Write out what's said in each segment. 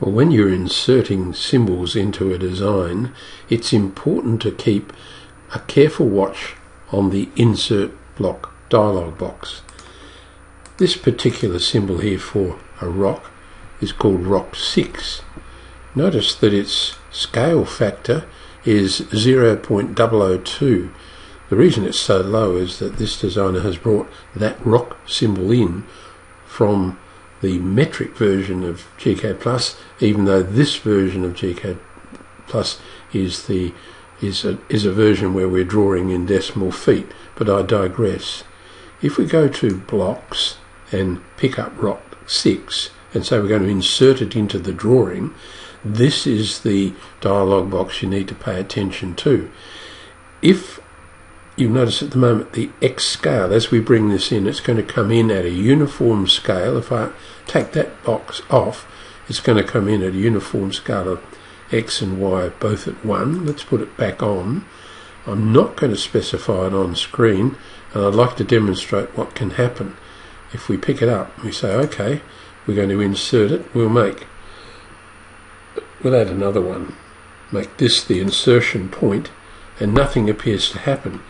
Well, when you're inserting symbols into a design, it's important to keep a careful watch on the insert block dialog box. This particular symbol here for a rock is called rock 6. Notice that its scale factor is 0.002. The reason it's so low is that this designer has brought that rock symbol in from the metric version of GCAD Plus, even though this version of GCAD Plus is the is a, is a version where we're drawing in decimal feet, but I digress. If we go to blocks and pick up rock 6 and say we're going to insert it into the drawing, this is the dialog box you need to pay attention to. If you notice at the moment the X scale, as we bring this in, it's going to come in at a uniform scale. If I take that box off, it's going to come in at a uniform scale of X and Y both at 1. Let's put it back on. I'm not going to specify it on screen, and I'd like to demonstrate what can happen. If we pick it up, we say, OK, we're going to insert it, we'll make, we'll add another one. Make this the insertion point, and nothing appears to happen.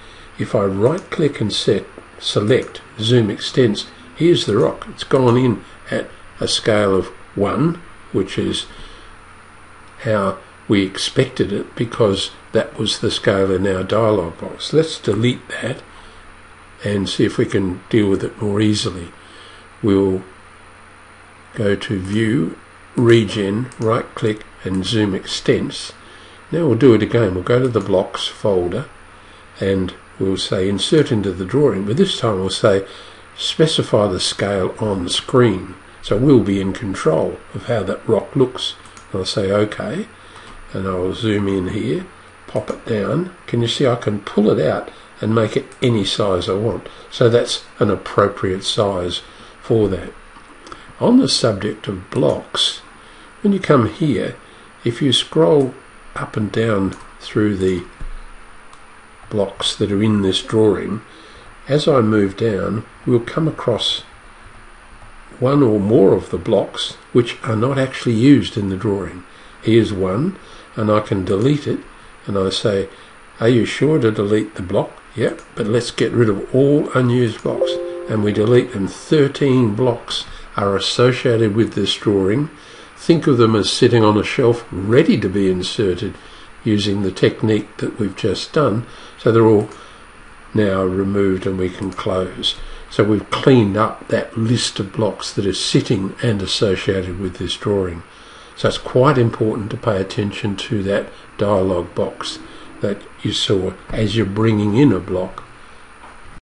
If I right click and set, select zoom extents, here's the rock. It's gone in at a scale of 1, which is how we expected it because that was the scale in our dialog box. Let's delete that and see if we can deal with it more easily. We'll go to View, Regen, right click and Zoom Extents. Now we'll do it again. We'll go to the Blocks folder and we'll say Insert into the drawing, but this time we'll say Specify the scale on screen. So we'll be in control of how that rock looks. I'll say OK and I'll zoom in here, pop it down. Can you see I can pull it out and make it any size I want. So that's an appropriate size for that. On the subject of blocks, when you come here, if you scroll up and down through the blocks that are in this drawing, as I move down, we'll come across one or more of the blocks which are not actually used in the drawing. Here's one, and I can delete it, and I say, are you sure to delete the block? Yep, but let's get rid of all unused blocks, and we delete them. 13 blocks are associated with this drawing. Think of them as sitting on a shelf ready to be inserted using the technique that we've just done. So they're all now removed and we can close. So we've cleaned up that list of blocks that are sitting and associated with this drawing. So it's quite important to pay attention to that dialog box that you saw as you're bringing in a block